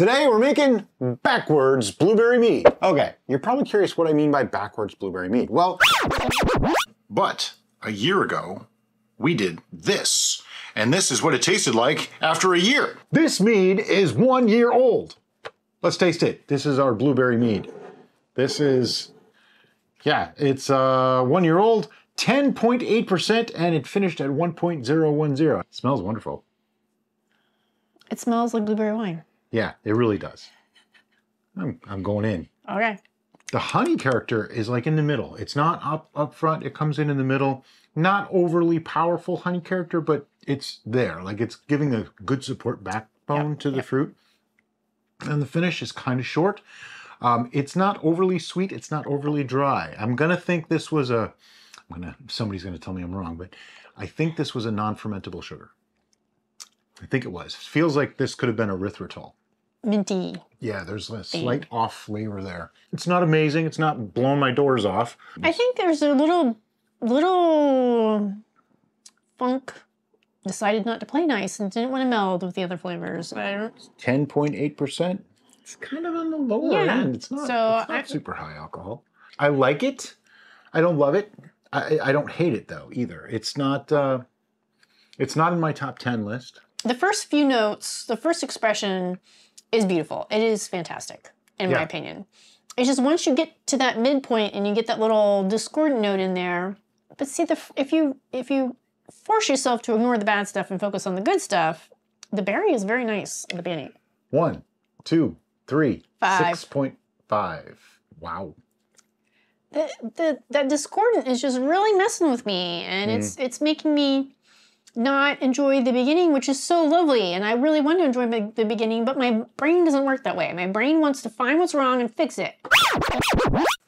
Today we're making backwards blueberry mead. Okay, you're probably curious what I mean by backwards blueberry mead. Well, But a year ago, we did this. And this is what it tasted like after a year. this mead is one year old. Let's taste it. This is our blueberry mead. This is, yeah, it's uh, one year old, 10.8%, and it finished at 1.010. It smells wonderful. It smells like blueberry wine. Yeah, it really does. I'm, I'm going in. Okay. The honey character is like in the middle. It's not up up front. It comes in in the middle. Not overly powerful honey character, but it's there. Like it's giving a good support backbone Yeah, to the yeah. fruit. And the finish is kind of short. Um, it's not overly sweet. It's not overly dry. I'm gonna think this was a. I'm gonna. Somebody's gonna tell me I'm wrong, but I think this was a non-fermentable sugar. I think it was. Feels like this could have been erythritol. Minty. Yeah, there's a slight off flavor there. It's not amazing. It's not blowing my doors off. I think there's a little, little funk decided not to play nice and didn't want to meld with the other flavors. But I don't, 10.8%. It's kind of on the lower Yeah, end. It's not, so it's not I- super high alcohol. I like it. I don't love it. I, I don't hate it though either. It's not. Uh, it's not in my top ten list. the first few notes, the first expression is beautiful. It is fantastic, in my opinion. It's just once you get to that midpoint and you get that little discordant note in there. But see, the if you if you force yourself to ignore the bad stuff and focus on the good stuff, the berry is very nice at the beginning. One, two, three, Five. six point five. Wow. the, the that discordant is just really messing with me and mm. it's it's making me not enjoy the beginning which is so lovely and i really want to enjoy the, the beginning but my brain doesn't work that way my brain wants to find what's wrong and fix it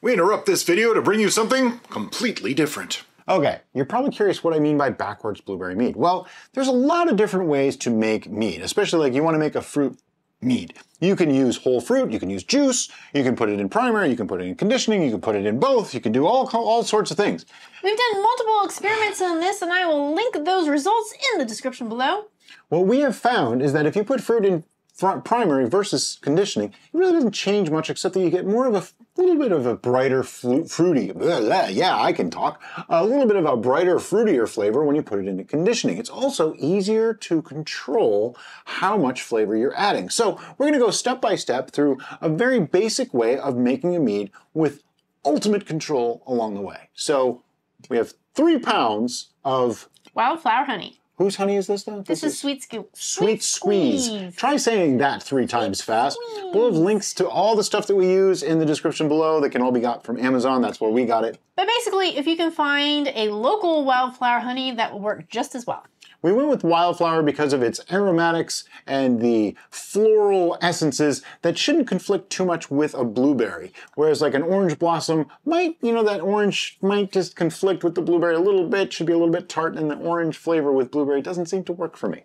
We interrupt this video to bring you something completely different. Okay, you're probably curious what I mean by backwards blueberry mead. Well, there's a lot of different ways to make mead, especially like you want to make a fruit mead. You can use whole fruit, you can use juice, you can put it in primer, you can put it in conditioning, you can put it in both, you can do all, all sorts of things. we've done multiple experiments on this and i will link those results in the description below What we have found is that if you put fruit in front primary versus conditioning, it really doesn't change much except that you get more of a little bit of a brighter fruity, blah, blah, yeah, I can talk, a little bit of a brighter, fruitier flavor when you put it into conditioning. It's also easier to control how much flavor you're adding. So we're going to go step by step through a very basic way of making a mead with ultimate control along the way. So we have three pounds of, wildflower honey whose honey is this though? this is sweet scoop Sweet squeeze. Try saying that three times fast. We'll have links to all the stuff that we use in the description below that can all be got from Amazon. That's where we got it. but basically if you can find a local wildflower honey that will work just as well We went with wildflower because of its aromatics and the floral essences that shouldn't conflict too much with a blueberry. Whereas like an orange blossom might, you know, that orange might just conflict with the blueberry a little bit, should be a little bit tart, and the orange flavor with blueberry doesn't seem to work for me.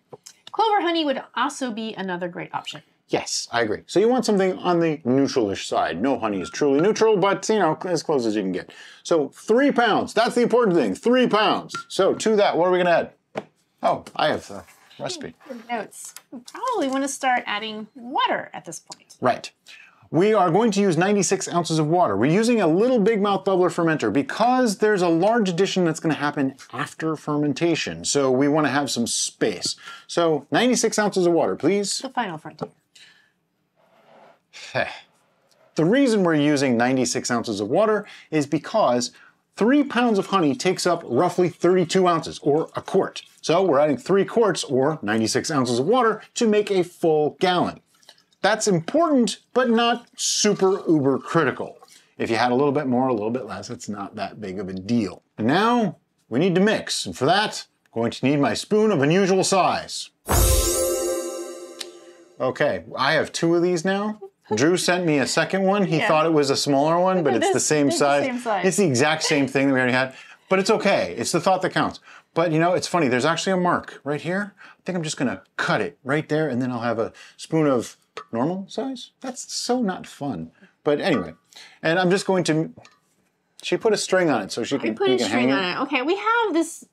clover honey would also be another great option Yes, I agree. So you want something on the neutralish side. No honey is truly neutral, but you know, as close as you can get. So three pounds. That's the important thing. Three pounds. So to that, what are we gonna add? Oh, I have the recipe. notes. We probably want to start adding water at this point. Right. We are going to use 96 ounces of water. We're using a little big mouth bubbler fermenter because there's a large addition that's going to happen after fermentation. So we want to have some space. So 96 ounces of water, please. The final frontier. The reason we're using 96 ounces of water is because three pounds of honey takes up roughly 32 ounces, or a quart. So we're adding three quarts, or 96 ounces of water, to make a full gallon. That's important, but not super uber critical. If you had a little bit more, a little bit less, it's not that big of a deal. And now we need to mix, and for that, I'm going to need my spoon of unusual size. Okay, I have two of these now. Drew sent me a second one. He Yeah. thought it was a smaller one, but It it's the same it's the size. same size. It's the exact same thing that we already had. But it's okay. It's the thought that counts. But you know, it's funny. There's actually a mark right here. I think I'm just gonna cut it right there, and then I'll have a spoon of normal size. That's so not fun. But anyway, and I'm just going to. She put a string on it so she can, put a string on it. Okay, we have this,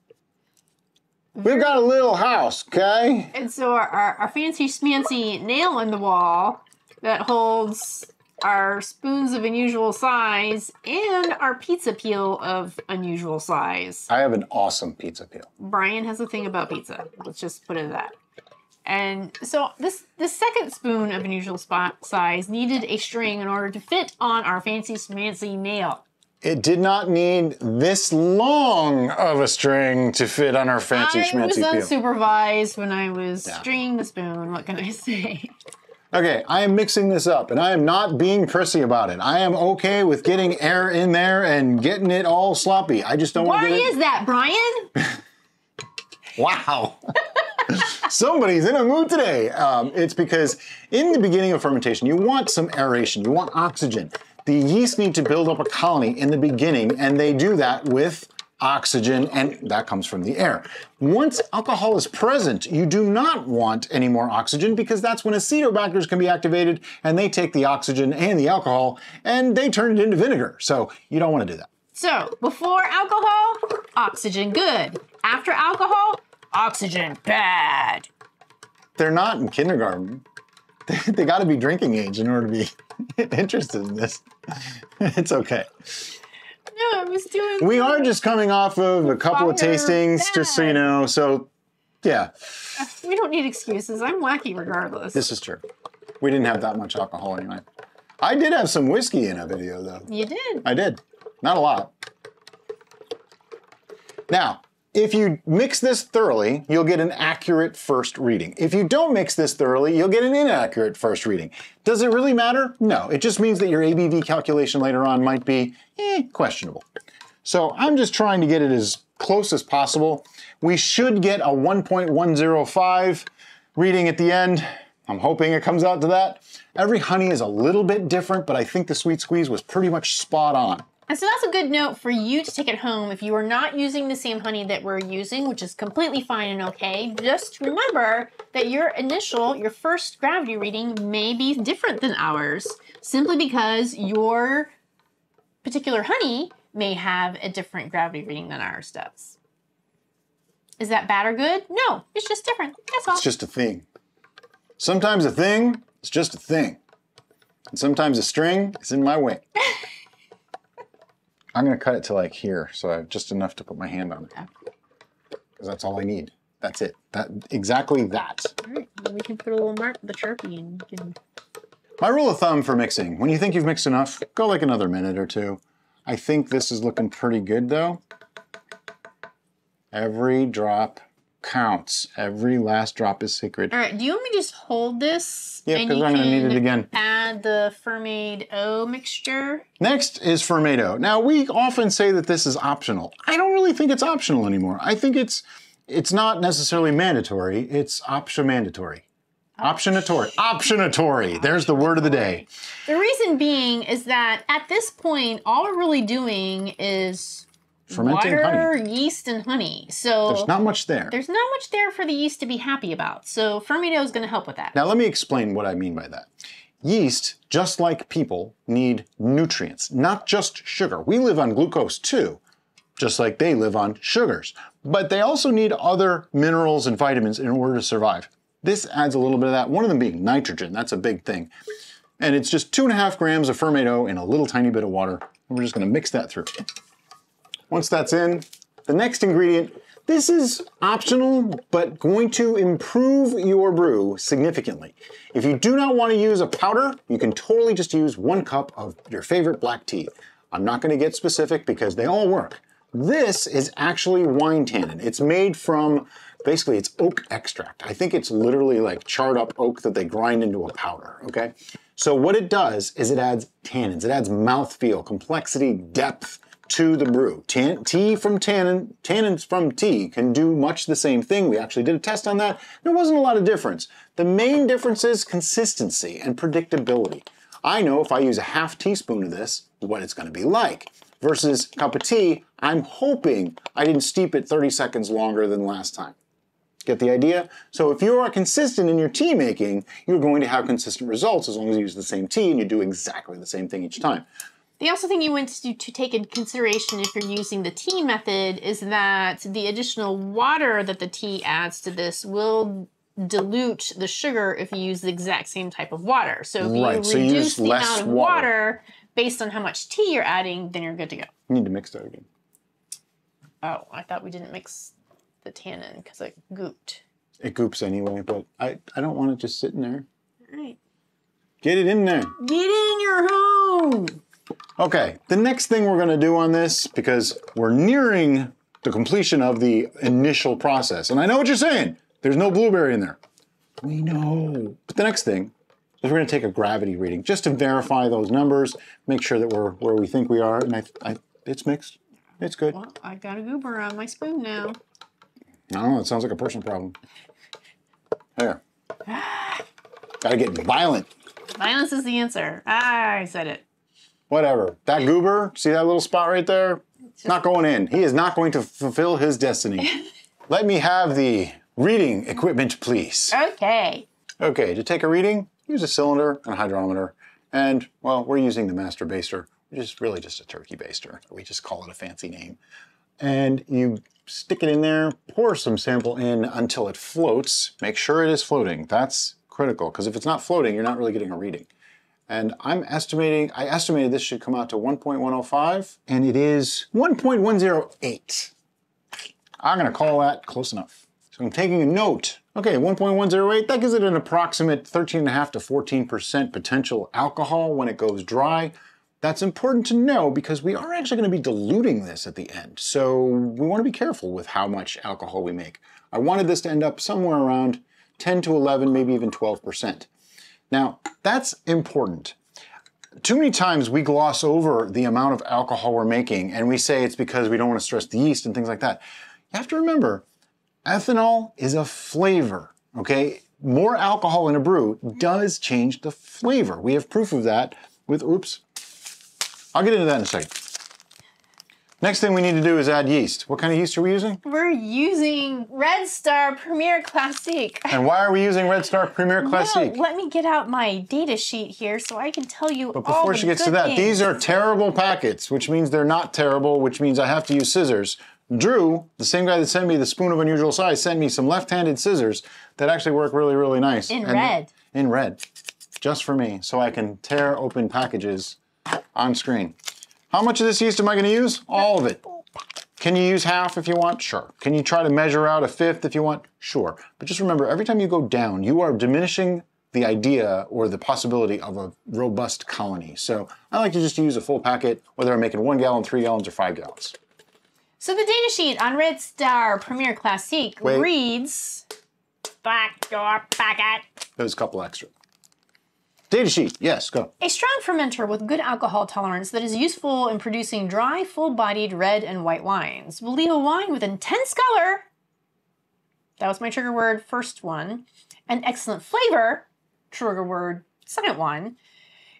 We've got a little house, okay? and so our, our, our fancy schmancy nail in the wall that holds our spoons of unusual size and our pizza peel of unusual size. I have an awesome pizza peel. Brian has a thing about pizza. Let's just put it at that. And so this this second spoon of unusual spot size needed a string in order to fit on our fancy fancy nail. It did not need this long of a string to fit on our fancy I was schmancy peel. unsupervised when I was Yeah. stringing the spoon. What can I say? Okay, I am mixing this up and I am not being prissy about it. I am okay with getting air in there and getting it all sloppy. I just don't want Why to it. is that, Brian? Wow. Somebody's in a mood today. Um, it's because in the beginning of fermentation, you want some aeration, you want oxygen. The yeast need to build up a colony in the beginning, and they do that with oxygen, and that comes from the air. Once alcohol is present, you do not want any more oxygen because that's when acetobacters can be activated and they take the oxygen and the alcohol and they turn it into vinegar. So you don't want to do that. So, before alcohol, oxygen good. After alcohol, oxygen bad. they're not in kindergarten. They, they got to be drinking age in order to be interested in this. It's okay. No, I was doing. We are just coming off of a couple of tastings, just so you know. So, yeah, We don't need excuses. I'm wacky regardless. this is true. We didn't have that much alcohol anyway. I did have some whiskey in a video, though. you did. I did. Not a lot. Now, if you mix this thoroughly, you'll get an accurate first reading. If you don't mix this thoroughly, you'll get an inaccurate first reading. Does it really matter? No. It just means that your ABV calculation later on might be eh, questionable. So I'm just trying to get it as close as possible. We should get a 1.105 reading at the end. I'm hoping it comes out to that. Every honey is a little bit different, but I think the sweet squeeze was pretty much spot on. And so that's a good note for you to take it home if you are not using the same honey that we're using, which is completely fine and okay. Just remember that your initial, your first gravity reading may be different than ours simply because your particular honey may have a different gravity reading than ours does. Is that bad or good? No, it's just different. That's all. It's just a thing. Sometimes a thing is just a thing. And sometimes a string is in my way. I'm gonna cut it to like here, so I have just enough to put my hand on it. Because that's all I need. That's it. That exactly that. All right, well, we can put a little mark with the Sharpie and you can My rule of thumb for mixing, when you think you've mixed enough, go like another minute or two. I think this is looking pretty good though. Every drop counts. Every last drop is sacred. All right, do you want me to just hold this? Yeah, and 'cause you I'm gonna need it again. Add the Fermaid O mixture. Next is Fermaid O. Now we often say that this is optional. I don't really think it's optional anymore. I think it's it's not necessarily mandatory. It's option mandatory. Optionatory. Optionatory. There's the word of the day. The reason being is that at this point, all we're really doing is Fermenting water, honey. yeast, and honey. So There's not much there. there's not much there for the yeast to be happy about. So Fermaid O is going to help with that. Now let me explain what I mean by that. Yeast, just like people, need nutrients, not just sugar. We live on glucose too, just like they live on sugars. But they also need other minerals and vitamins in order to survive. This adds a little bit of that, one of them being nitrogen. That's a big thing. And it's just two and a half grams of Fermaid O in a little tiny bit of water. We're just gonna mix that through. Once that's in, the next ingredient, this is optional, but going to improve your brew significantly. If you do not want to use a powder, you can totally just use one cup of your favorite black tea. I'm not going to get specific because they all work. This is actually wine tannin. It's made from, basically it's oak extract. I think it's literally like charred up oak that they grind into a powder, okay? So what it does is it adds tannins. It adds mouthfeel, complexity, depth, to the brew. Tan- tea from tannin, tannins from tea can do much the same thing. We actually did a test on that. There wasn't a lot of difference. The main difference is consistency and predictability. I know if I use a half teaspoon of this, what it's going to be like. Versus cup of tea, I'm hoping I didn't steep it 30 seconds longer than last time. Get the idea? So if you are consistent in your tea making, you're going to have consistent results as long as you use the same tea and you do exactly the same thing each time. The also thing you want to, to take in consideration if you're using the tea method is that the additional water that the tea adds to this will dilute the sugar if you use the exact same type of water. So if Right, you so you reduce use the less amount of water. water. based on how much tea you're adding, then you're good to go. You need to mix that again. Oh, I thought we didn't mix the tannin because it gooped. It goops anyway, but I, I don't want it just sitting there. All right. Get it in there. Get in your home. Okay, the next thing we're going to do on this, because we're nearing the completion of the initial process, and I know what you're saying. There's no blueberry in there. We know. But the next thing is we're going to take a gravity reading just to verify those numbers, make sure that we're where we think we are, and I, I it's mixed. It's good. Well, I got a goober on my spoon now. I don't know. It sounds like a personal problem. Here. Gotta get violent. Violence is the answer. Ah, I said it. Whatever. That goober, see that little spot right there? Not going in. He is not going to fulfill his destiny. Let me have the reading equipment, please. Okay. Okay, to take a reading, use a cylinder and a hydrometer. And, well, we're using the master baster, which is really just a turkey baster. We just call it a fancy name. And you stick it in there, pour some sample in until it floats. Make sure it is floating. That's critical, because if it's not floating, you're not really getting a reading. And I'm estimating, I estimated this should come out to 1.105, and it is 1.108. I'm gonna call that close enough. So I'm taking a note. Okay, 1.108, that gives it an approximate 13.5 to 14% potential alcohol when it goes dry. That's important to know because we are actually going to be diluting this at the end. So we want to be careful with how much alcohol we make. I wanted this to end up somewhere around 10 to 11, maybe even 12%. Now, that's important. Too many times we gloss over the amount of alcohol we're making and we say it's because we don't want to stress the yeast and things like that. You have to remember, ethanol is a flavor, okay? More alcohol in a brew does change the flavor. We have proof of that with, oops, I'll get into that in a second. Next thing we need to do is add yeast. What kind of yeast are we using? We're using Red Star Premier Classique. And why are we using Red Star Premier Classique? Well, let me get out my data sheet here so I can tell you But before she gets to that, things. these are terrible packets, which means they're not terrible, which means I have to use scissors. Drew, the same guy that sent me the spoon of unusual size, sent me some left-handed scissors that actually work really, really nice. In And- red. In red. Just for me, so I can tear open packages on screen. How much of this yeast am I gonna use? All of it. Can you use half if you want? Sure. Can you try to measure out a fifth if you want? Sure. But just remember, every time you go down, you are diminishing the idea or the possibility of a robust colony. So I like to just use a full packet, whether I'm making one gallon, three gallons, or five gallons. So the data sheet on Red Star Premier Classique Wait. reads back door packet. There's a couple extra. Data sheet, yes, go. A strong fermenter with good alcohol tolerance that is useful in producing dry, full-bodied red and white wines will leave a wine with intense color. That was my trigger word, first one. And excellent flavor, trigger word, second one.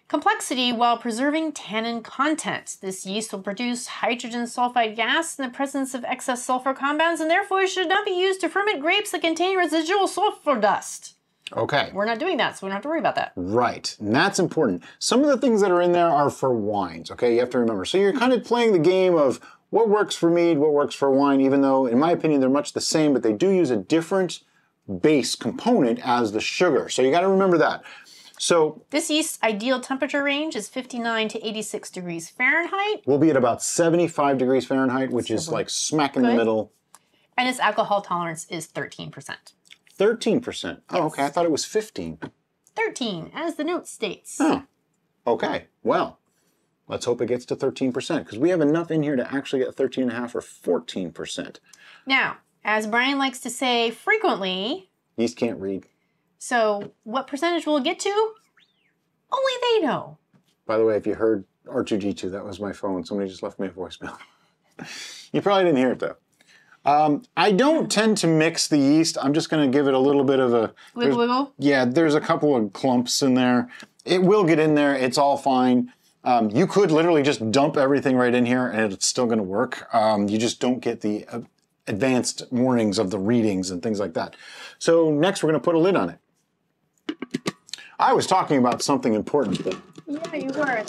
Complexity while preserving tannin content. This yeast will produce hydrogen sulfide gas in the presence of excess sulfur compounds and therefore should not be used to ferment grapes that contain residual sulfur dust. Okay. We're not doing that, so we don't have to worry about that. Right, and that's important. Some of the things that are in there are for wines, okay? You have to remember. So you're kind of playing the game of what works for mead, what works for wine, even though, in my opinion, they're much the same, but they do use a different base component as the sugar. So you got to remember that. So This yeast's ideal temperature range is 59 to 86 degrees Fahrenheit, we'll be at about 75 degrees Fahrenheit, which is like smack in the Good. middle. and its alcohol tolerance is 13%. 13%. Oh, okay. I thought it was 15. 13, as the note states. Oh, okay. Well, let's hope it gets to 13% because we have enough in here to actually get 13.5 or 14%. Now, as Brian likes to say frequently, these can't read. so what percentage will it get to? Only they know. By the way, if you heard R2-D2, that was my phone. Somebody just left me a voicemail. you probably didn't hear it though. Um, I don't tend to mix the yeast. I'm just going to give it a little bit of a. Wiggle, wiggle. Yeah, there's a couple of clumps in there. It will get in there. It's all fine. Um, you could literally just dump everything right in here and it's still going to work. Um, you just don't get the uh, advanced warnings of the readings and things like that. So next we're going to put a lid on it. I was talking about something important, but Yeah, you were.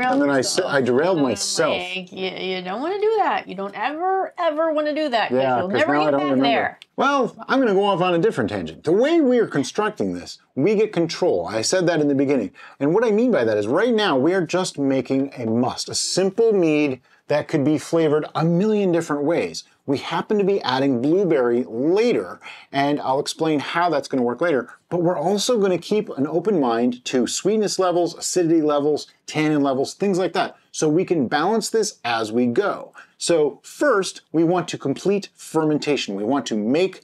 Derailed And then I yourself. I derailed I'm myself. like, you, you don't want to do that. You don't ever, ever want to do that. Yeah, you'll never now get I don't back remember. there. Well, I'm going to go off on a different tangent. The way we are constructing this, we get control. I said that in the beginning. And what I mean by that is right now we are just making a must, a simple mead that could be flavored a million different ways. We happen to be adding blueberry later, and I'll explain how that's going to work later. But we're also going to keep an open mind to sweetness levels, acidity levels, tannin levels, things like that. So we can balance this as we go. So first, we want to complete fermentation. We want to make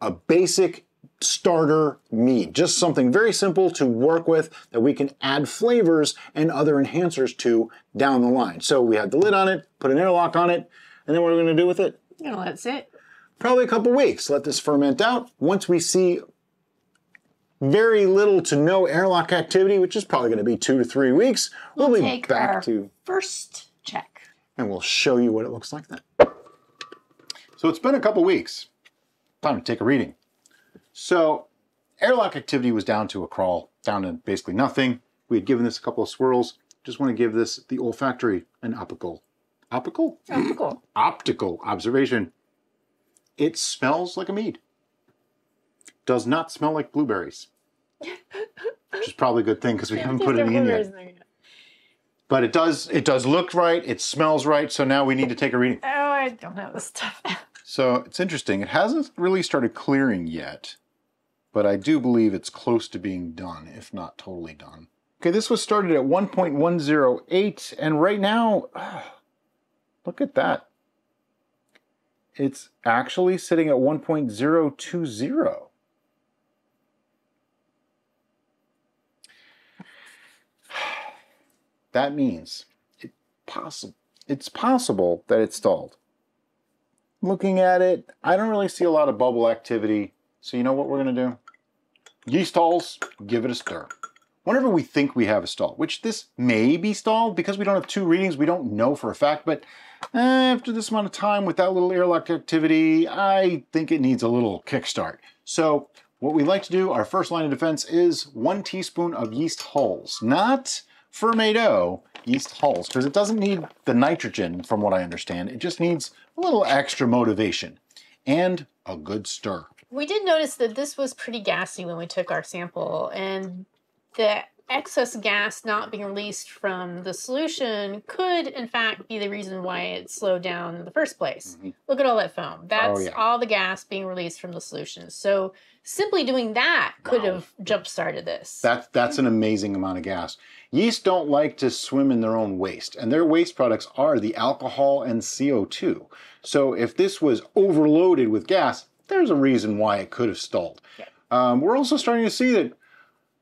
a basic starter mead, just something very simple to work with that we can add flavors and other enhancers to down the line. So we have the lid on it, put an airlock on it, and then what are we going to do with it? You know, that's it. Probably a couple weeks. Let this ferment out. Once we see very little to no airlock activity, which is probably going to be two to three weeks, we'll, be Take back our to first check. and we'll show you what it looks like then. So it's been a couple weeks. Time to take a reading. So airlock activity was down to a crawl, down to basically nothing. We had given this a couple of swirls. Just want to give this the olfactory and optical, optical, optical observation. It smells like a mead. Does not smell like blueberries. Which is probably a good thing because we haven't put any in yet. But it does it does look right, it smells right, so now we need to take a reading. Oh, I don't have the stuff. So it's interesting. It hasn't really started clearing yet, but I do believe it's close to being done, if not totally done. Okay, this was started at 1.108, and right now, look at that. It's actually sitting at 1.020. That means it possi- it's possible that it's stalled looking at it, I don't really see a lot of bubble activity. So you know what we're gonna do? Yeast stalls, give it a stir. Whenever we think we have a stall, which this may be stalled because we don't have two readings, we don't know for a fact, but Eh, after this amount of time with that little airlock activity, I think it needs a little kickstart. So what we like to do, our first line of defense is one teaspoon of yeast hulls, not Fermaid O, yeast hulls, because it doesn't need the nitrogen from what I understand. It just needs a little extra motivation and a good stir. We did notice that this was pretty gassy when we took our sample, and the excess gas not being released from the solution could, in fact, be the reason why it slowed down in the first place. Look at all that foam. That's yeah. all the gas being released from the solution. So simply doing that could Wow. have jump started this. That's that's an amazing amount of gas. Yeast don't like to swim in their own waste, and their waste products are the alcohol and CO2. So if this was overloaded with gas, there's a reason why it could have stalled. Um, we're also starting to see that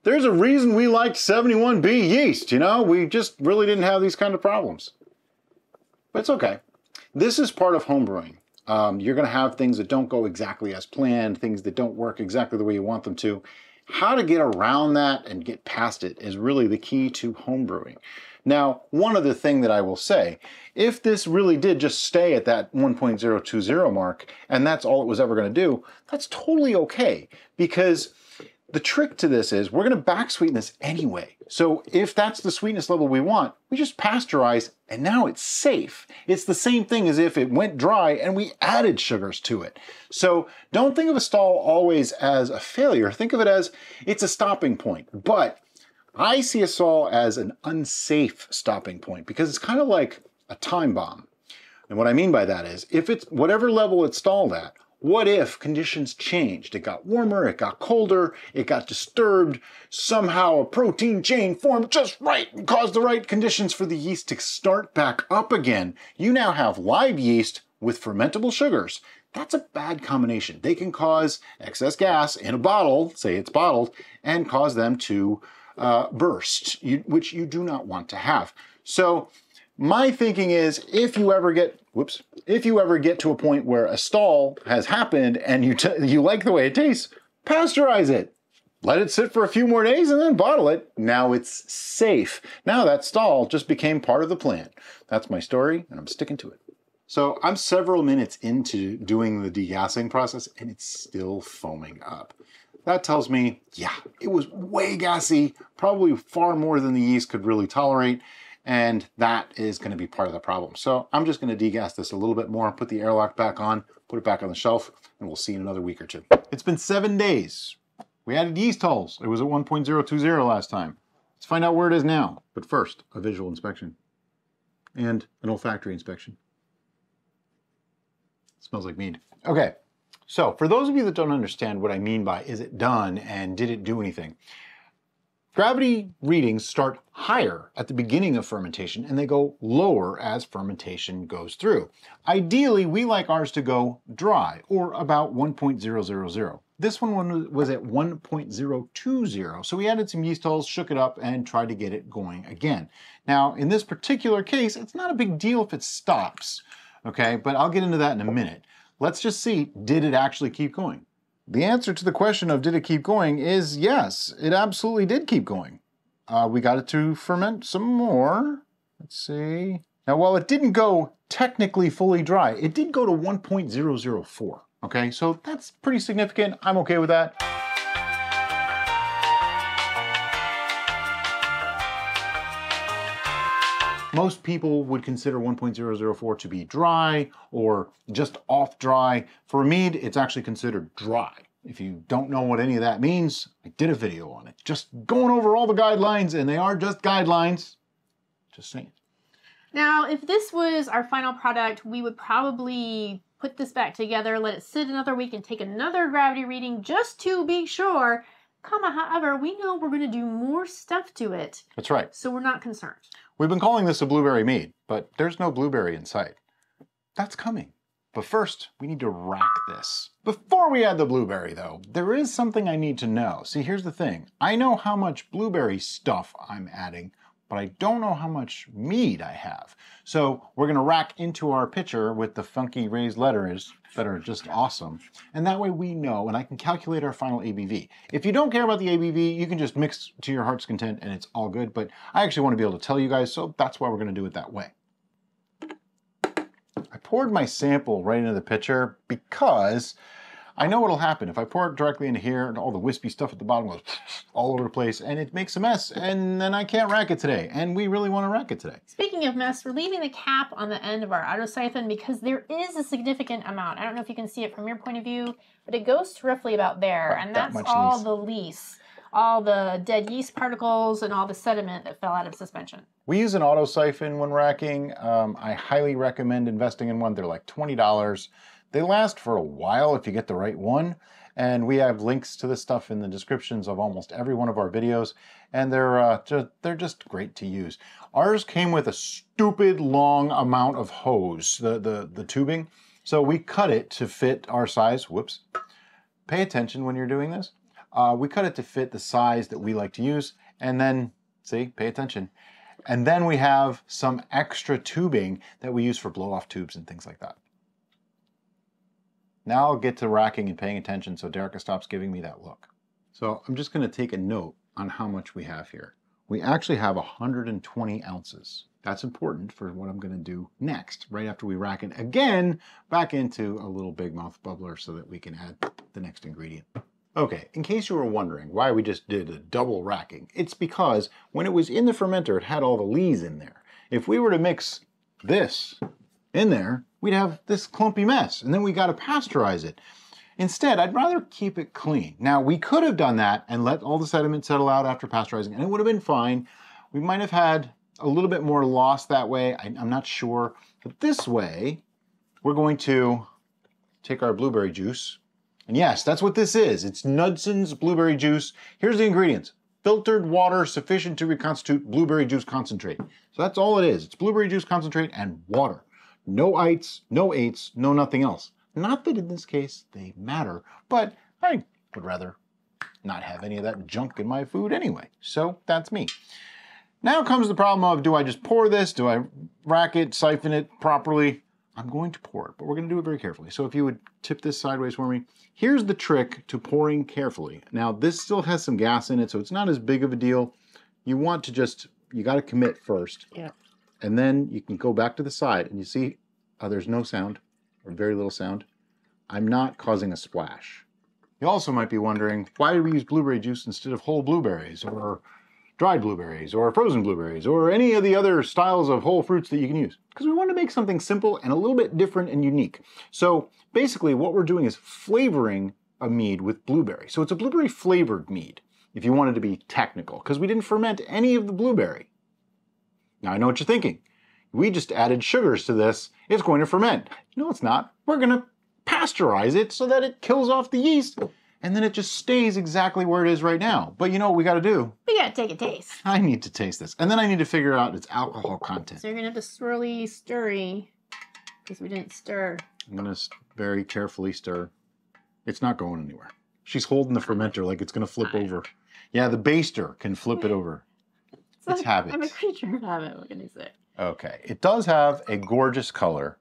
there's a reason we liked 71B yeast. You know, we just really didn't have these kind of problems. But it's okay. This is part of homebrewing. Um, you're going to have things that don't go exactly as planned, things that don't work exactly the way you want them to. How to get around that and get past it is really the key to homebrewing. Now, one other thing that I will say, if this really did just stay at that 1.020 mark and that's all it was ever going to do, that's totally okay because the trick to this is we're going to back sweeten this anyway. So if that's the sweetness level we want, we just pasteurize and now it's safe. It's the same thing as if it went dry and we added sugars to it. So don't think of a stall always as a failure. Think of it as it's a stopping point. But I see a stall as an unsafe stopping point because it's kind of like a time bomb. And what I mean by that is if it's whatever level it's stalled at, what if conditions changed? It got warmer, it got colder, it got disturbed, somehow a protein chain formed just right and caused the right conditions for the yeast to start back up again. You now have live yeast with fermentable sugars. That's a bad combination. They can cause excess gas in a bottle, say it's bottled, and cause them to uh, burst, you, which you do not want to have. So my thinking is if you ever get whoops if you ever get to a point where a stall has happened and you you like the way it tastes pasteurize it. Let it sit for a few more days and then bottle it. Now it's safe. Now that stall just became part of the plan. That's my story and i'm sticking to it. So i'm several minutes into doing the degassing process and it's still foaming up. That tells me yeah it was way gassy probably far more than the yeast could really tolerate and that is going to be part of the problem. So I'm just going to degas this a little bit more, put the airlock back on, put it back on the shelf, and we'll see in another week or two. It's been seven days. We added yeast hulls. It was at 1.020 last time. Let's find out where it is now. But first, a visual inspection and an olfactory inspection. smells like mead. Okay, so for those of you that don't understand what I mean by is it done and did it do anything, Gravity readings start higher at the beginning of fermentation and they go lower as fermentation goes through. Ideally, we like ours to go dry or about 1.000. This one was at 1.020, so we added some yeast hulls, shook it up, and tried to get it going again. Now, in this particular case, it's not a big deal if it stops, okay? But I'll get into that in a minute. Let's just see, did it actually keep going? The answer to the question of did it keep going is yes, it absolutely did keep going. Uh, we got it to ferment some more. Let's see. Now, while it didn't go technically fully dry, it did go to 1.004. Okay, so that's pretty significant. I'm okay with that. Most people would consider 1.004 to be dry or just off dry. For mead, it's actually considered dry. If you don't know what any of that means, I did a video on it. Just going over all the guidelines, and they are just guidelines. Just saying. Now, if this was our final product, we would probably put this back together, let it sit another week, and take another gravity reading just to be sure. Comma, however, we know we're going to do more stuff to it. That's right. So we're not concerned. We've been calling this a blueberry mead, but there's no blueberry in sight. That's coming. But first, we need to rack this. Before we add the blueberry though, there is something I need to know. See, here's the thing. I know how much blueberry stuff I'm adding, but I don't know how much mead I have. So we're gonna rack into our pitcher with the funky raised letters that are just awesome. And that way we know, and I can calculate our final ABV. If you don't care about the ABV, you can just mix to your heart's content and it's all good, but I actually wanna be able to tell you guys, so that's why we're gonna do it that way. I poured my sample right into the pitcher because I know what'll happen. If I pour it directly into here and all the wispy stuff at the bottom goes all over the place and it makes a mess and then I can't rack it today. And we really want to rack it today. Speaking of mess, we're leaving the cap on the end of our auto siphon because there is a significant amount. I don't know if you can see it from your point of view, but it goes to roughly about there. and that's much all lees. the lease, all the dead yeast particles and all the sediment that fell out of suspension. We use an auto siphon when racking. Um, I highly recommend investing in one. They're like $20. They last for a while if you get the right one. And we have links to this stuff in the descriptions of almost every one of our videos. And they're, uh, ju- they're just great to use. Ours came with a stupid long amount of hose, the, the, the tubing. So we cut it to fit our size. Whoops. Pay attention when you're doing this. Uh, we cut it to fit the size that we like to use. And then, see, pay attention. And then we have some extra tubing that we use for blow off tubes and things like that. Now I'll get to racking and paying attention so Derica stops giving me that look. So I'm just going to take a note on how much we have here. We actually have 120 ounces. That's important for what I'm going to do next, right after we rack it again back into a little big mouth bubbler so that we can add the next ingredient. Okay, in case you were wondering why we just did a double racking, it's because when it was in the fermenter, it had all the lees in there. If we were to mix this in there, we'd have this clumpy mess, and then we got to pasteurize it. Instead, I'd rather keep it clean. Now, we could have done that and let all the sediment settle out after pasteurizing, and it would have been fine. We might have had a little bit more loss that way. I, I'm not sure. But this way, we're going to take our blueberry juice. And yes, that's what this is. It's Knudsen's blueberry juice. Here's the ingredients. Filtered water sufficient to reconstitute blueberry juice concentrate. So that's all it is. It's blueberry juice concentrate and water. No ites, no eights, no nothing else. Not that in this case they matter, but I would rather not have any of that junk in my food anyway. So that's me. Now comes the problem of do I just pour this? Do I rack it, siphon it properly? I'm going to pour it, but we're going to do it very carefully. So if you would tip this sideways for me. Here's the trick to pouring carefully. Now this still has some gas in it, so it's not as big of a deal. You want to just, you got to commit first. Yeah. And then you can go back to the side and you see uh, there's no sound or very little sound. I'm not causing a splash. You also might be wondering, why do we use blueberry juice instead of whole blueberries or dried blueberries or frozen blueberries or any of the other styles of whole fruits that you can use. Because we want to make something simple and a little bit different and unique. So basically what we're doing is flavoring a mead with blueberry. So it's a blueberry flavored mead, if you wanted to be technical, because we didn't ferment any of the blueberry. Now I know what you're thinking. We just added sugars to this. It's going to ferment. No, it's not. We're going to pasteurize it so that it kills off the yeast and then it just stays exactly where it is right now. But you know what we got to do? We gotta take a taste. I need to taste this. And then I need to figure out its alcohol content. So you're gonna have to swirly stirry because we didn't stir. I'm going to very carefully stir. It's not going anywhere. She's holding the fermenter like it's going to flip over. Yeah, the baster can flip it over. It's habit. I'm a creature of habit. What can you say? Okay, it does have a gorgeous color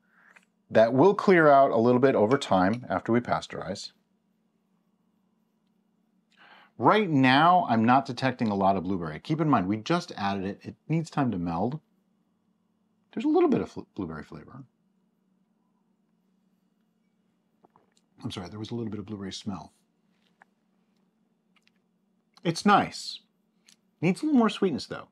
that will clear out a little bit over time after we pasteurize. Right now, I'm not detecting a lot of blueberry. Keep in mind, we just added it. It needs time to meld. There's a little bit of blueberry flavor. I'm sorry, there was a little bit of blueberry smell. It's nice. Needs a little more sweetness though.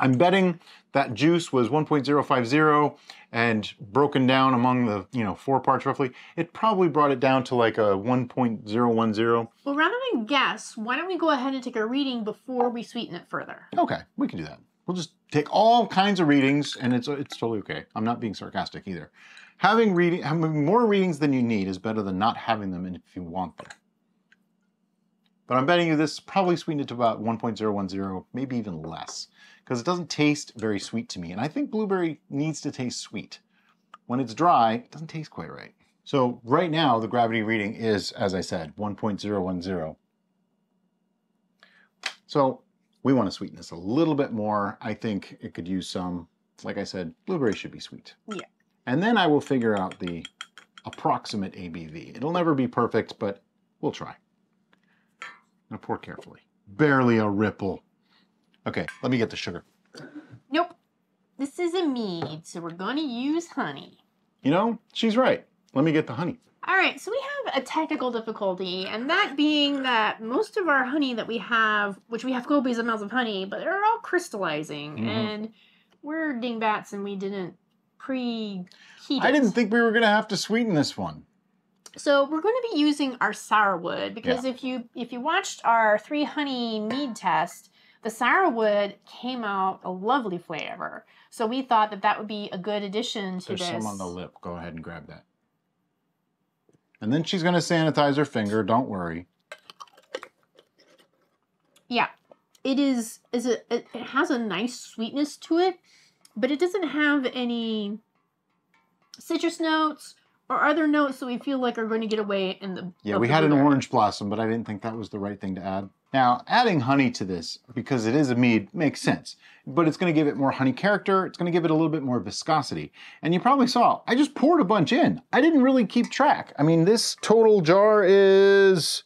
I'm betting that juice was 1.050 and broken down among the, you know, four parts roughly. It probably brought it down to like a 1.010. Well, rather than guess, why don't we go ahead and take a reading before we sweeten it further? Okay, we can do that. We'll just take all kinds of readings and it's it's totally okay. I'm not being sarcastic either. Having reading having more readings than you need is better than not having them if you want them. But I'm betting you this probably sweetened it to about 1.010, maybe even less, because it doesn't taste very sweet to me. And I think blueberry needs to taste sweet. When it's dry, it doesn't taste quite right. So right now, the gravity reading is, as I said, 1.010. So we want to sweeten this a little bit more. I think it could use some, like I said, blueberry should be sweet. Yeah. And then I will figure out the approximate ABV. It'll never be perfect, but we'll try. Now pour carefully. Barely a ripple. Okay, let me get the sugar. Nope. This is a mead, so we're going to use honey. You know, she's right. Let me get the honey. All right, so we have a technical difficulty, and that being that most of our honey that we have, which we have copious amounts of honey, but they're all crystallizing, Mhm. and we're dingbats and we didn't preheat it. I didn't think we were going to have to sweeten this one. So we're going to be using our sourwood because if you if you watched our three honey mead test, the sourwood came out a lovely flavor. So we thought that that would be a good addition to There's this. some on the lip. Go ahead and grab that. And then she's going to sanitize her finger. Don't worry. Yeah, it is. Is it? It it has a nice sweetness to it, but it doesn't have any citrus notes or other notes that we feel like are going to get away in the. Yeah, we the had an orange blossom, but I didn't think that was the right thing to add. Now, adding honey to this, because it is a mead, makes sense. But it's going to give it more honey character. It's going to give it a little bit more viscosity. And you probably saw, I just poured a bunch in. I didn't really keep track. I mean, this total jar is,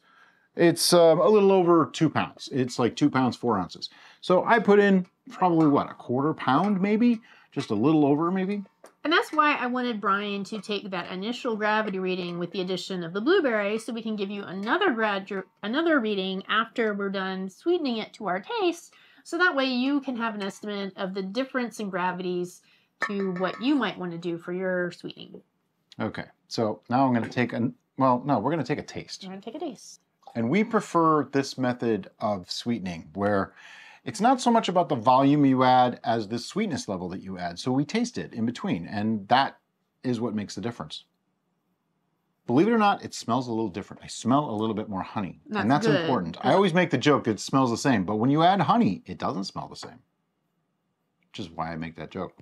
it's um, a little over two pounds. It's like two pounds, four ounces. So I put in probably what, a quarter pound maybe? Just a little over maybe? And that's why I wanted Brian to take that initial gravity reading with the addition of the blueberry so we can give you another gradu- another reading after we're done sweetening it to our taste. So that way you can have an estimate of the difference in gravities to what you might want to do for your sweetening. Okay, so now I'm going to take a, well, no, we're going to take a taste. We're going to take a taste. And we prefer this method of sweetening where it's not so much about the volume you add as the sweetness level that you add. So we taste it in between, and that is what makes the difference. Believe it or not, it smells a little different. I smell a little bit more honey, and That's that's good. important. I always make the joke it smells the same, but when you add honey, it doesn't smell the same. Which is why I make that joke.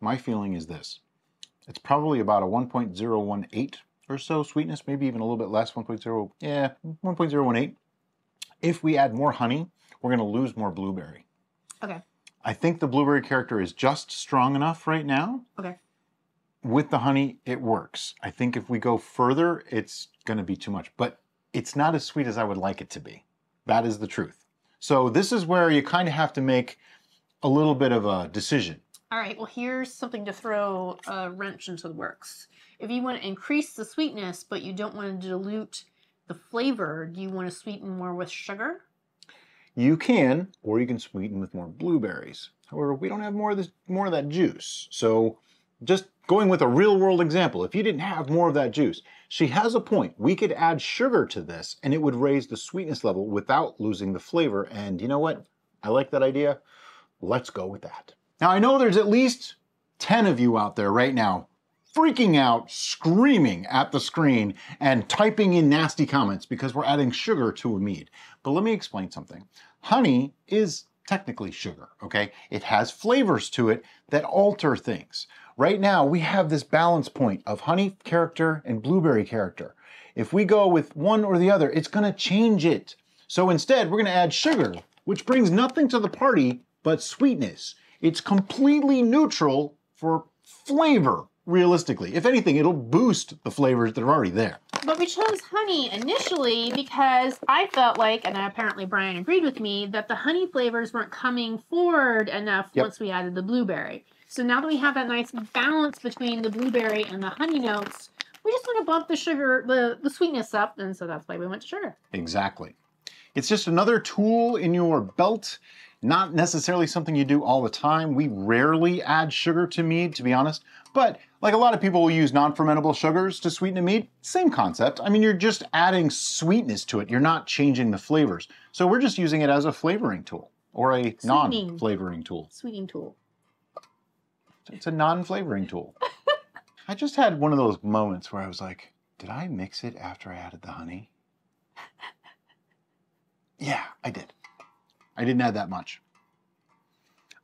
My feeling is this. It's probably about a 1.018 or so sweetness, maybe even a little bit less, 1.0, yeah, 1.018. If we add more honey, we're going to lose more blueberry. Okay. I think the blueberry character is just strong enough right now. Okay. With the honey, it works. I think if we go further, it's going to be too much, but it's not as sweet as I would like it to be. That is the truth. So this is where you kind of have to make a little bit of a decision. All right, well, here's something to throw a wrench into the works. If you want to increase the sweetness, but you don't want to dilute the flavor, do you want to sweeten more with sugar? You can, or you can sweeten with more blueberries. However, we don't have more of this, more of that juice. So just going with a real world example, if you didn't have more of that juice, she has a point. We could add sugar to this and it would raise the sweetness level without losing the flavor. And you know what? I like that idea. Let's go with that. Now I know there's at least 10 of you out there right now freaking out, screaming at the screen, and typing in nasty comments because we're adding sugar to a mead. But let me explain something. Honey is technically sugar, okay? It has flavors to it that alter things. Right now, we have this balance point of honey character and blueberry character. If we go with one or the other, it's gonna change it. So instead, we're gonna add sugar, which brings nothing to the party but sweetness. It's completely neutral for flavor realistically. If anything, it'll boost the flavors that are already there. But we chose honey initially because I felt like, and apparently Brian agreed with me, that the honey flavors weren't coming forward enough Yep. once we added the blueberry. So now that we have that nice balance between the blueberry and the honey notes, we just want to bump the sugar, the, the sweetness up, and so that's why we went to sugar. Exactly. It's just another tool in your belt, not necessarily something you do all the time. We rarely add sugar to mead, to be honest. But like a lot of people will use non-fermentable sugars to sweeten a mead, same concept. I mean, you're just adding sweetness to it. You're not changing the flavors. So we're just using it as a flavoring tool or a non-flavoring tool. Sweetening tool. It's a non-flavoring tool. I just had one of those moments where I was like, did I mix it after I added the honey? Yeah, I did. I didn't add that much.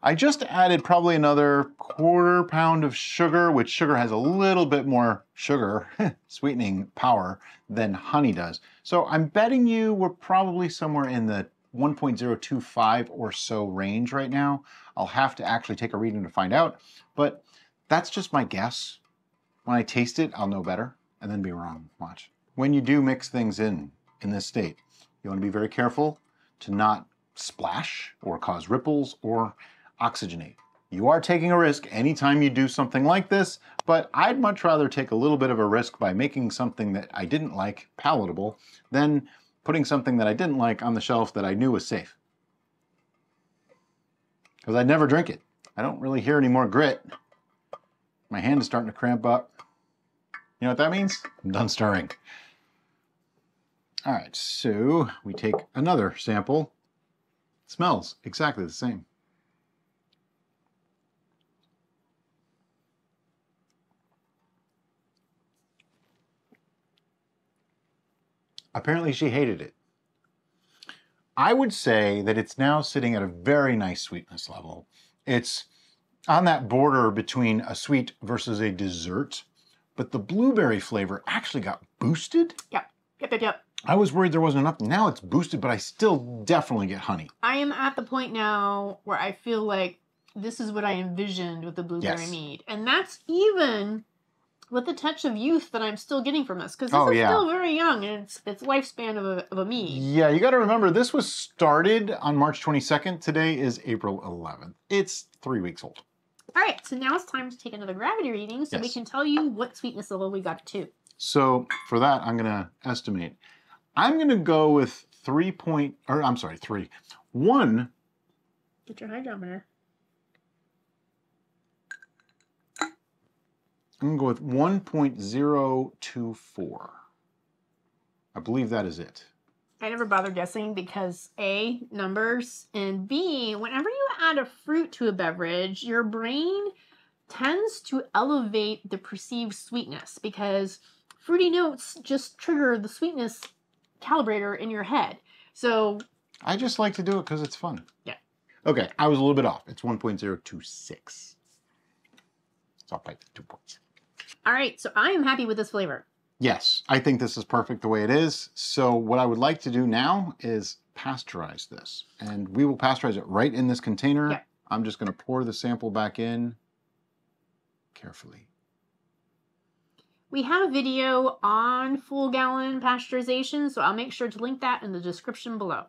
I just added probably another quarter pound of sugar, which sugar has a little bit more sugar sweetening power than honey does. So I'm betting you we're probably somewhere in the 1.025 or so range right now. I'll have to actually take a reading to find out, but that's just my guess. When I taste it, I'll know better and then be wrong. Watch. When you do mix things in in this state, you want to be very careful to not splash or cause ripples or oxygenate. You are taking a risk anytime you do something like this, but I'd much rather take a little bit of a risk by making something that I didn't like palatable than putting something that I didn't like on the shelf that I knew was safe. Because I'd never drink it. I don't really hear any more grit. My hand is starting to cramp up. You know what that means? I'm done stirring. All right, so we take another sample. Smells exactly the same. Apparently, she hated it. I would say that it's now sitting at a very nice sweetness level. It's on that border between a sweet versus a dessert, but the blueberry flavor actually got boosted. Yep, yep, yep, yep. I was worried there wasn't enough. Now it's boosted, but I still definitely get honey. I am at the point now where I feel like this is what I envisioned with the blueberry Yes. mead. And that's even with the touch of youth that I'm still getting from this. Because this Oh, is yeah. still very young and it's it's lifespan of a, of a mead. Yeah, you got to remember this was started on March 22nd. Today is April 11th. It's three weeks old. All right, so now it's time to take another gravity reading so we can tell you what sweetness level we got to. So for that, I'm going to estimate. I'm going to go with three point, or I'm sorry, three. One Get your hydrometer. I'm going to go with 1.024. I believe that is it. I never bother guessing because A, numbers, and B, whenever you add a fruit to a beverage, your brain tends to elevate the perceived sweetness because fruity notes just trigger the sweetness calibrator in your head. So, I just like to do it because it's fun. Yeah. Okay, I was a little bit off. It's 1.026. So off by two points. all right, so I am happy with this flavor. Yes, I think this is perfect the way it is. So what I would like to do now is pasteurize this. And we will pasteurize it right in this container. Yeah. I'm just going to pour the sample back in carefully. We have a video on full gallon pasteurization, so I'll make sure to link that in the description below.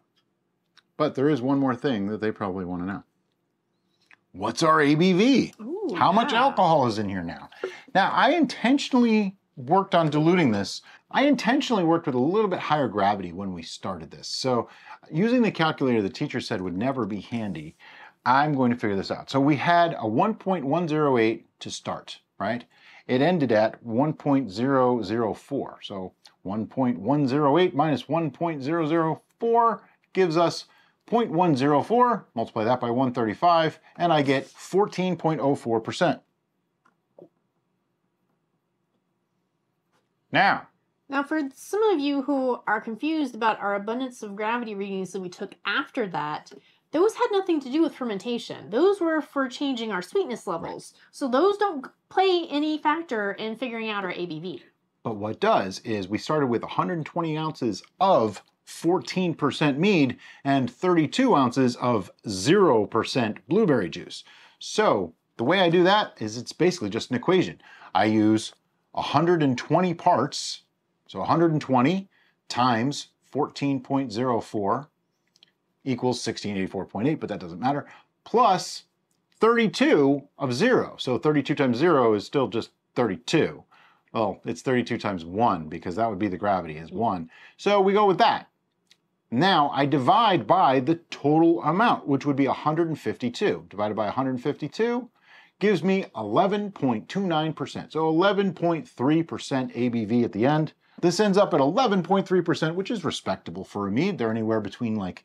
But there is one more thing that they probably want to know. What's our ABV? Ooh, How much alcohol is in here now? Now, I intentionally worked on diluting this, I intentionally worked with a little bit higher gravity when we started this. So using the calculator the teacher said would never be handy, I'm going to figure this out. So we had a 1.108 to start, right? It ended at 1.004. So 1.108 minus 1.004 gives us 0.104, multiply that by 135, and I get 14.04%. Now, Now, for some of you who are confused about our abundance of gravity readings that we took after that, those had nothing to do with fermentation. Those were for changing our sweetness levels. So those don't play any factor in figuring out our ABV. but what does is we started with 120 ounces of 14% mead and 32 ounces of 0% blueberry juice. So the way I do that is it's basically just an equation. I use 120 parts, so 120 times 14.04 equals 1684.8, but that doesn't matter, plus 32 of 0. So 32 times 0 is still just 32. Well, it's 32 times 1 because that would be the gravity is 1. So we go with that. Now I divide by the total amount, which would be 152. Divided by 152 gives me 11.29%. So 11.3% ABV at the end. This ends up at 11.3%, which is respectable for a mead. They're anywhere between like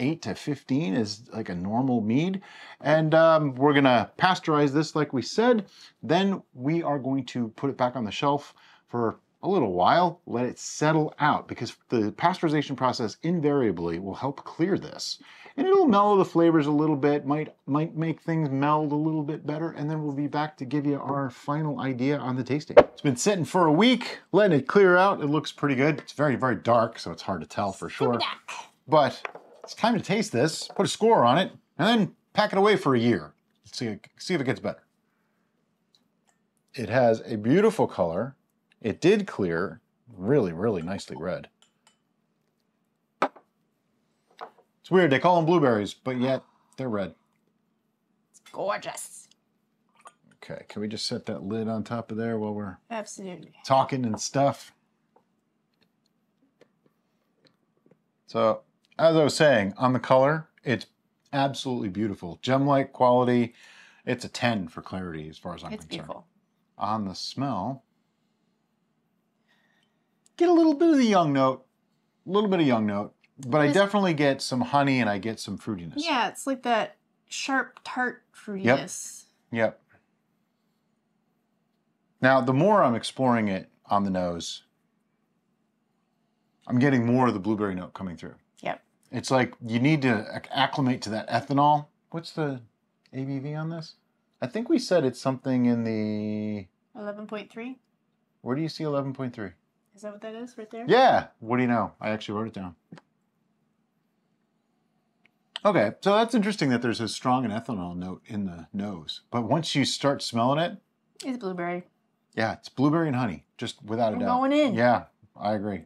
8 to 15 is like a normal mead. And um, we're gonna pasteurize this like we said. Then we are going to put it back on the shelf for a little while, let it settle out because the pasteurization process invariably will help clear this. And it'll mellow the flavors a little bit, might might make things meld a little bit better, and then we'll be back to give you our final idea on the tasting. It's been sitting for a week, letting it clear out. It looks pretty good. It's very, very dark, so it's hard to tell for sure. But it's time to taste this, put a score on it, and then pack it away for a year. See, see if it gets better. It has a beautiful color. It did clear, really, really nicely red. It's weird, they call them blueberries, but yet they're red. It's gorgeous. Okay, can we just set that lid on top of there while we're Absolutely. talking and stuff? So, as I was saying, on the color, it's absolutely beautiful. Gem-like quality. It's a 10 for clarity as far as I'm It's concerned. beautiful. On the smell, get a little bit of the young note, a little bit of young note, but I definitely get some honey and I get some fruitiness. Yeah, it's like that sharp tart fruitiness. Yep. Yep. Now, the more I'm exploring it on the nose, I'm getting more of the blueberry note coming through. It's like you need to acclimate to that ethanol. What's the ABV on this? I think we said it's something in the. 11.3? Where do you see 11.3? Is that what that is right there? Yeah. What do you know? I actually wrote it down. Okay, so that's interesting that there's a strong an ethanol note in the nose. But once you start smelling it, It's blueberry. yeah, it's blueberry and honey, just without a I'm doubt. going in. Yeah, I agree.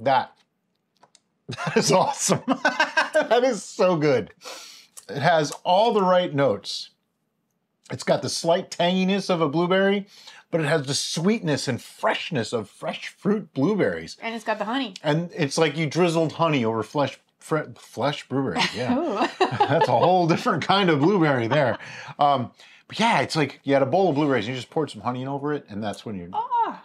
That. That is awesome. that is so good. It has all the right notes. It's got the slight tanginess of a blueberry, but it has the sweetness and freshness of fresh fruit blueberries. And it's got the honey. And it's like you drizzled honey over flesh, fre- flesh blueberry. Yeah. That's a whole different kind of blueberry there. Um, but yeah, it's like you had a bowl of blueberries, and you just poured some honey over it, and that's when you. Ah,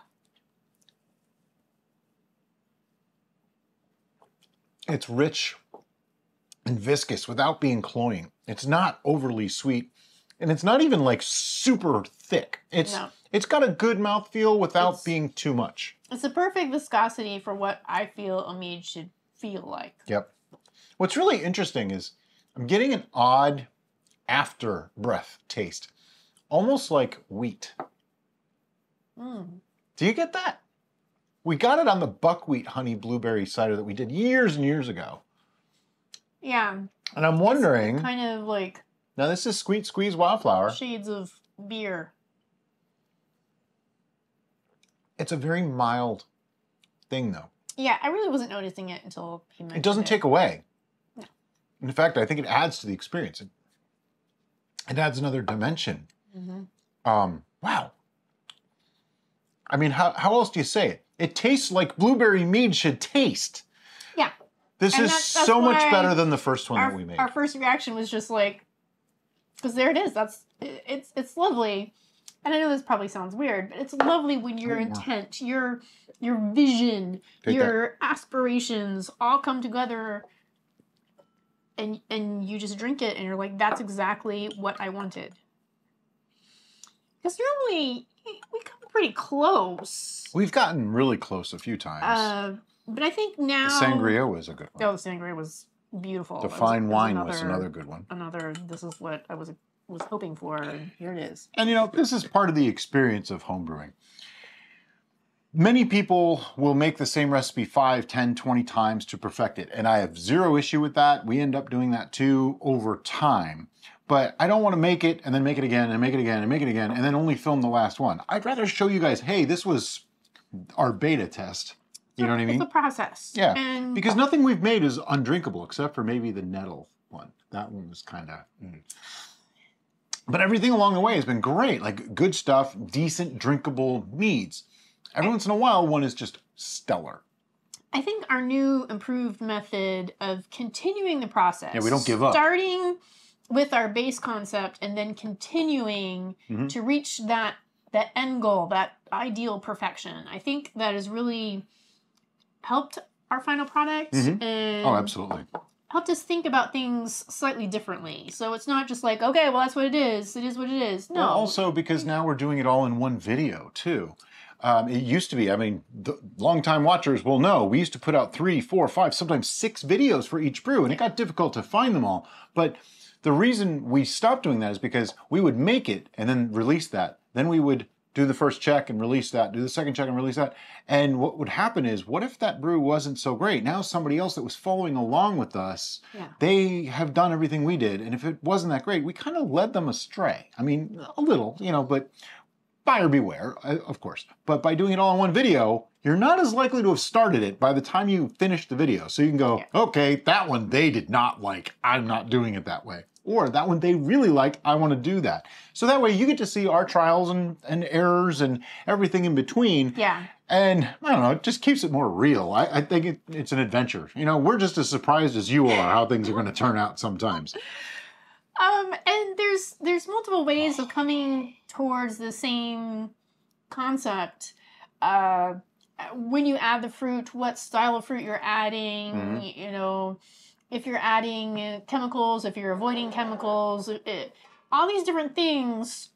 It's rich and viscous without being cloying. It's not overly sweet, and it's not even like super thick. It's No. it's got a good mouthfeel without It's- being too much. it's the perfect viscosity for what I feel a mead should feel like. Yep. What's really interesting is I'm getting an odd after breath taste, almost like wheat. Mm. Do you get that? We got it on the buckwheat honey blueberry cider that we did years and years ago. Yeah. And I'm wondering Kind of like now, this is Sweet Squeeze Wildflower. shades of beer. It's a very mild thing, though. Yeah, I really wasn't noticing it until he mentioned It doesn't take away. No. In fact, I think it adds to the experience. It, it adds another dimension. Um, wow. I mean, how, how else do you say it? It tastes like blueberry mead should taste. Yeah. This And is that- that's so much better than the first one Our, that we made. our first reaction was just like, because there it is. That's it's it's lovely, and I know this probably sounds weird, but it's lovely when your Oh, more. intent, your your vision, Take your aspirations all come together, and and you just drink it, and you're like, that's exactly what I wanted. Because normally we come pretty close, We've gotten really close a few times. uh, but I think now the sangria was a good one. Oh, the sangria was beautiful. the It was- fine was wine was another good one. another this is what I was was hoping for and here it is. And you know, this is part of the experience of homebrewing. Many people will make the same recipe 5, 10, 20 times to perfect it. And I have zero issue with that. We end up doing that too over time. But I don't want to make it and then make it again and make it again and make it again and then only film the last one. I'd rather show you guys, hey, this was our beta test. You know what I mean? It's a process. Yeah, And because nothing we've made is undrinkable except for maybe the nettle one. That one was kind of. Mm. But everything along the way has been great. Like good stuff, decent, drinkable meads. Every once in a while, one is just stellar. I think our new improved method of continuing the process. Yeah, we don't give up. Starting with our base concept and then continuing Mhm. to reach that that end goal, that ideal perfection. I think that has really helped our final product Mhm. and Oh, absolutely. helped us think about things slightly differently. So it's not just like, okay, well that's what it is. It is what it is. No. Well, also because now we're doing it all in one video too. Um, it used to be, I mean, the longtime watchers will know we used to put out three, four, five, sometimes six videos for each brew, and it got difficult to find them all. But the reason we stopped doing that is because we would make it and then release that. Then we would do the first check and release that, do the second check and release that. And what would happen is, what if that brew wasn't so great? Now somebody else that was following along with us, Yeah. they have done everything we did. And if it wasn't that great, we kind of led them astray. I mean, a little, you know, but buyer beware, uh, of course. But by doing it all in one video, you're not as likely to have started it by the time you finish the video. So you can go, Yeah. okay, that one they did not like. I'm not doing it that way. Or that one they really like, I want to do that. So that way you get to see our trials and, and errors and everything in between. Yeah. And I don't know, it just keeps it more real. I, I think it, it's an adventure. You know, we're just as surprised as you are how things are going to turn out sometimes. Um, and there's there's multiple ways of coming towards the same concept. Uh, when you add the fruit, what style of fruit you're adding, Mhm. you know, if you're adding uh, chemicals, if you're avoiding chemicals, it, all these different things.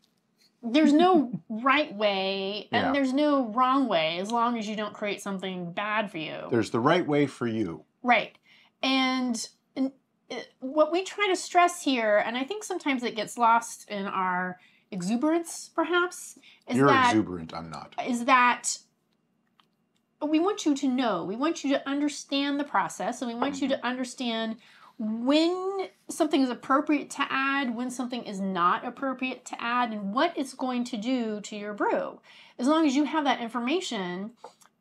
There's no right way and Yeah. there's no wrong way as long as you don't create something bad for you. There's the right way for you. Right. And, and it- what we try to stress here, and I think sometimes it gets lost in our exuberance, perhaps, is You're that exuberant, I'm not. is that we want you to know, we want you to understand the process, and we want you to mm-hmm. understand when something is appropriate to add, when something is not appropriate to add, and what it's going to do to your brew. As long as you have that information,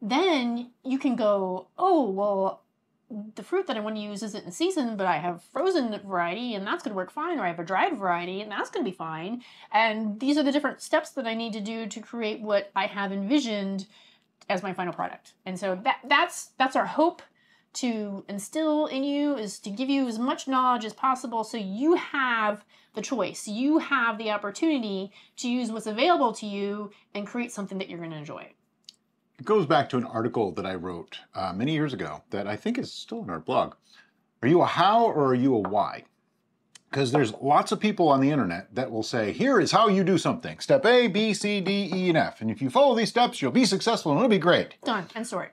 then you can go, oh, well, the fruit that I want to use isn't in season, but I have frozen variety and that's going to work fine, or I have a dried variety and that's going to be fine. And these are the different steps that I need to do to create what I have envisioned as my final product. And so that that's that's our hope to instill in you is to give you as much knowledge as possible so you have the choice. You have the opportunity to use what's available to you and create something that you're going to enjoy. It goes back to an article that I wrote uh, many years ago that I think is still in our blog. Are you a how or are you a why? Because there's lots of people on the internet that will say, here is how you do something. Step A, B, C, D, E, and F. And if you follow these steps, you'll be successful and it'll be great. Done. and story.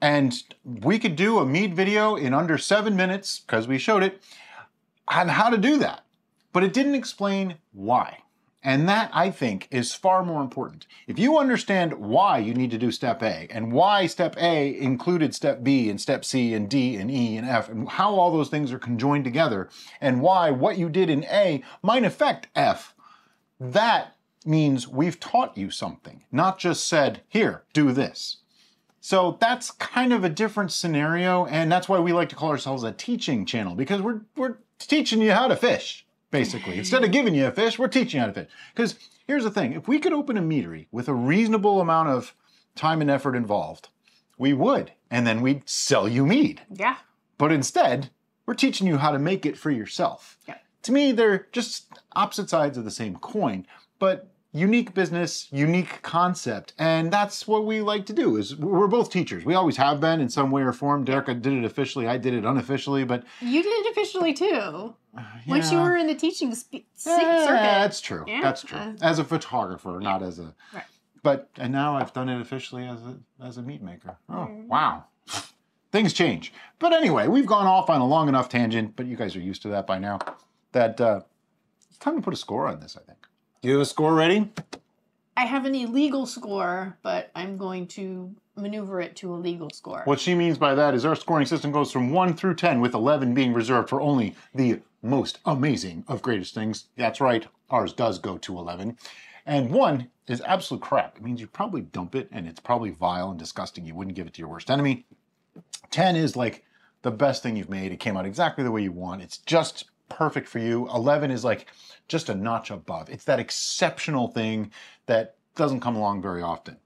And we could do a mead video in under seven minutes, because we showed it, on how to do that. But it didn't explain why. And that, I think, is far more important. If you understand why you need to do step A, and why step A included step B, and step C, and D, and E, and F, and how all those things are conjoined together, and why what you did in A might affect F, that means we've taught you something, not just said, here, do this. So that's kind of a different scenario, and that's why we like to call ourselves a teaching channel because we're we're teaching you how to fish, basically. Instead of giving you a fish, we're teaching you how to fish. Because here's the thing if we could open a meadery with a reasonable amount of time and effort involved, we would. And then we'd sell you mead. Yeah. But instead, we're teaching you how to make it for yourself. Yeah. To me, they're just opposite sides of the same coin, but unique business, unique concept. And that's what we like to do is we're both teachers. We always have been in some way or form. Derek did it officially, I did it unofficially, but You did it officially too. Yeah, Once you were in the teaching spe- Yeah, circuit. That's true. Yeah. That's true. Uh, As a photographer, not as a. Right. But and now I've done it officially as a as a meat maker. Oh Mm-hmm. wow, things change. But anyway, we've gone off on a long enough tangent. But you guys are used to that by now. That uh, it's time to put a score on this. I think. Do you have a score ready? I have an illegal score, but I'm going to maneuver it to a legal score. What she means by that is our scoring system goes from 1 through 10, with 11 being reserved for only the most amazing of greatest things. That's right, ours does go to 11. And 1 is absolute crap. It means you probably dump it and it's probably vile and disgusting. You wouldn't give it to your worst enemy. 10 is like the best thing you've made. It came out exactly the way you want. It's just perfect for you. 11 is like just a notch above. It's that exceptional thing that doesn't come along very often.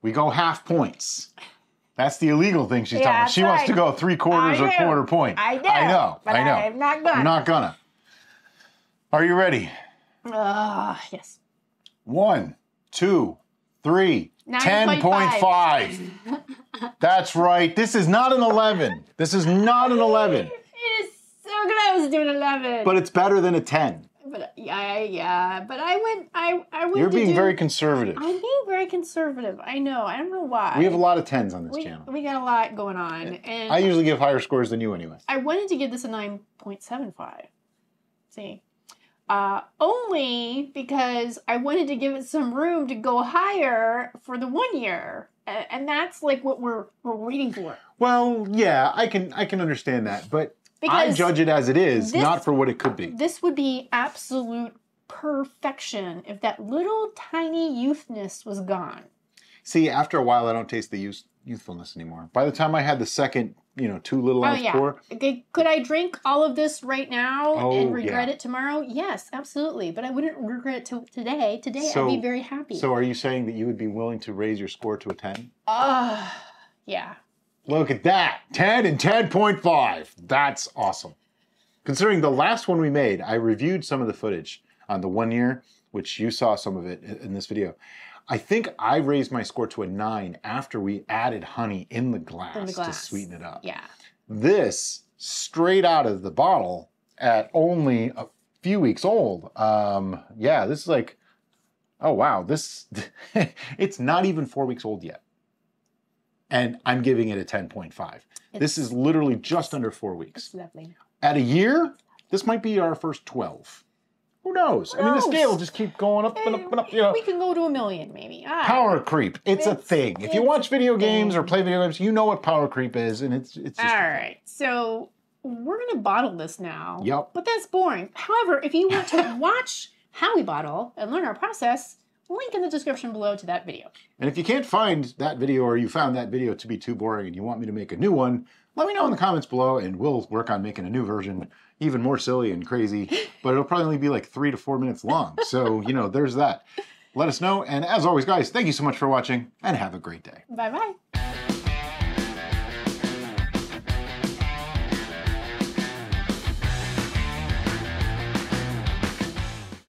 We go half points. That's the illegal thing she's Yeah, talking about. She wants to go three quarters I or do. quarter point. I do, I know. but I know. I'm not I'm not gonna. Are you ready? Ah, yes. One, two, three, Nine ten point point five. five. That's right. This is not an 11. This is not an 11, It is so close to an 11. but it's better than a 10. But yeah, yeah. But I went. I I went. You're being do- very conservative. I'm being very conservative. I know. I don't know why. We have a lot of 10s on this We, channel. we got a lot going on, and I usually give higher scores than you anyway. I wanted to give this a 9.75. See? Uh, only because I wanted to give it some room to go higher for the one year. And that's like what we're we're waiting for. Well, yeah, I can I can understand that, but I Because judge it as it is, this- not for what it could be. this would be absolute perfection if that little tiny youthness was gone. See, after a while, I don't taste the youth, youthfulness anymore. By the time I had the second, you know, two little Oh yeah. pour, Okay, Could I drink all of this right now Oh, and regret yeah. it tomorrow? Yes, absolutely. But I wouldn't regret it to today. Today So- I'd be very happy. so are you saying that you would be willing to raise your score to a 10? Ah, yeah. Look at that 10 and 10.5. That's awesome. Considering the last one we made, I reviewed some of the footage on the one year, which you saw some of it in this video. I think I raised my score to a 9 after we added honey in the glass, In the to sweeten it up. Yeah. This, straight out of the bottle at only a few weeks old, um, yeah, this is like, oh wow, this, it's not even four weeks old yet. And I'm giving it a 10.5. This is literally just under four weeks. Lovely. At a year, this might be our first 12. Who knows? I mean, the scale will just keep going up and up and up, eh, you know. We can go to a million, maybe. Power creep. It's a It's- thing. If you watch video games or play video games, you know what power creep is, and it's it's just All right. So we're gonna bottle this now. Yep. But that's boring. However, if you want to watch how we bottle and learn our process, link in the description below to that video. And if you can't find that video or you found that video to be too boring and you want me to make a new one, let me know in the comments below and we'll work on making a new version, even more silly and crazy, but it'll probably only be like three to four minutes long. So, you know, there's that. Let us know. And as always, guys, thank you so much for watching and have a great day. Bye bye.